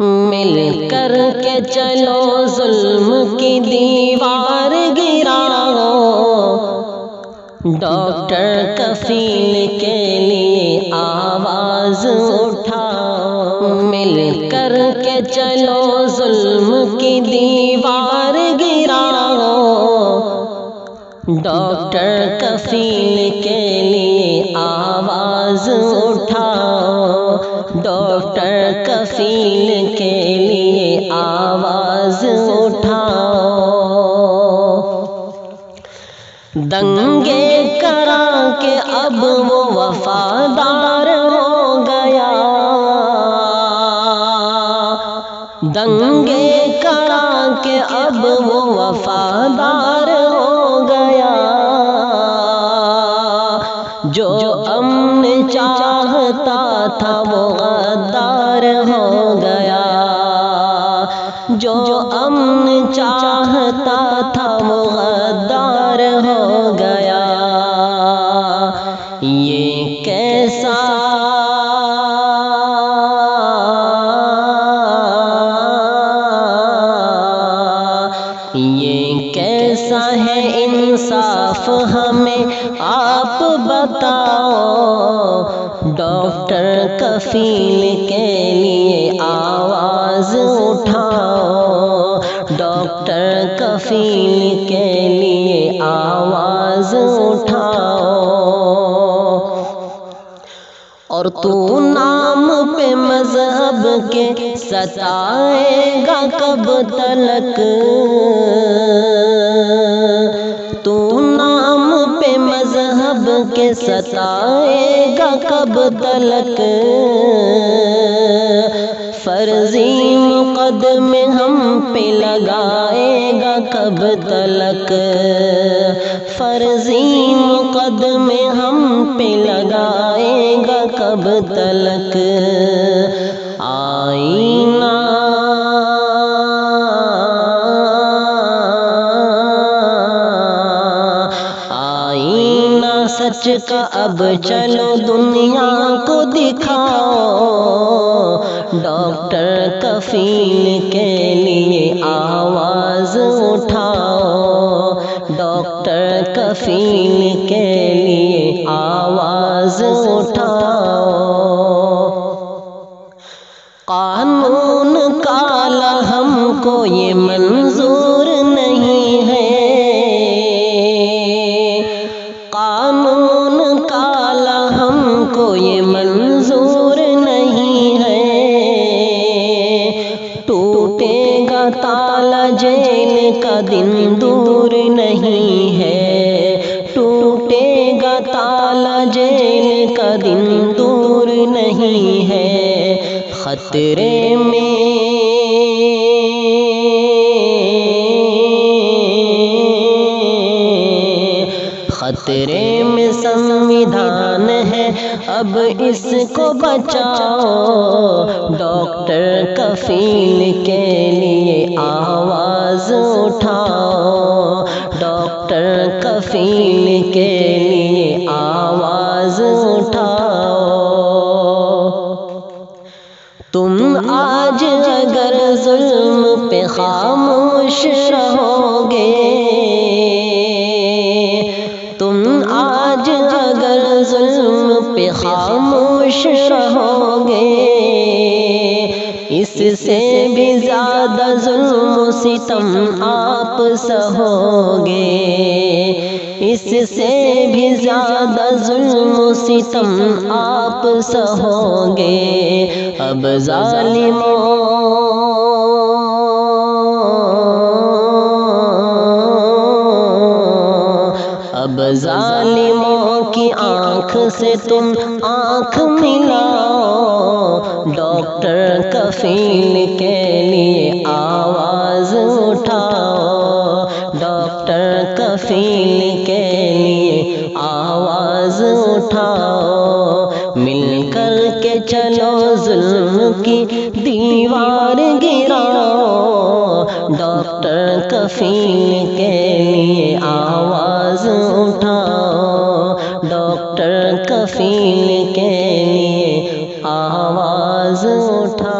मिल कर के चलो जुल्म की दीवार गिराओ। डॉक्टर कफील के लिए आवाज़ उठाओ। मिल कर के चलो जुल्म की दीवार गिराओ। डॉक्टर कफील के लिए आवाज़ उठाओ। डॉक्टर कफील उठाओ दंगे करा के अब वो वफादार हो गया। दंगे करा के अब वो वफादार हो गया। जो अमन चाहता था वो गद्दार हो गया। जो अमन चाहता था वो गद्दार हो गया। ये कैसा? ये कैसा है इंसाफ हमें आप बताओ? डॉक्टर कफील के लिए आवाज़ उठाओ। डॉक्टर कफील के लिए आवाज़ उठाओ। और तू नाम पे मज़हब के सताएगा कब तलक। तू नाम पे मज़हब के सताएगा कब तलक। फर्जी मुकदम हम पे लगाएगा कब तलक। फर्जी मुकदम हम पे लगाएगा कब तलक। आईना सच का अब चलो दुनिया को दिखाओ। डॉक्टर कफील के लिए आवाज़ उठाओ। डॉक्टर कफील के लिए आवाज़ उठाओ। कानून काला हमको ये मंजूर ताला जेल का दिन दूर नहीं है। टूटेगा ताला जेल का दिन दूर नहीं है। खतरे में खतरे में संविधान है। अब इसको बचाओ। डॉक्टर कफील के खामोश रहोगे। तुम आज अगर जुल्म पे खामोश रहोगे, इससे भी ज़्यादा जुल्म सितम आप सहोगे। इससे भी ज़्यादा जुल्म सितम आप सहोगे। अब जालिमों आँख से तुम आँख मिलाओ डॉक्टर कफील के लिए आवाज़ उठाओ डॉक्टर कफील के लिए आवाज़ उठाओ मिलकर के चलो जुल्म की दीवार गिराओ डॉक्टर कफील के लिए आवाज़ उठाओ डॉक्टर कफील के लिए आवाज़ उठाओ